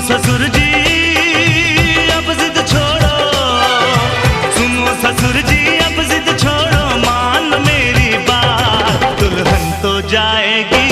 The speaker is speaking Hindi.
ससुर जी, अब जिद छोड़ो। सुनो ससुर जी, अब जिद छोड़ो, मान मेरी बात। दुल्हन तो जाएगी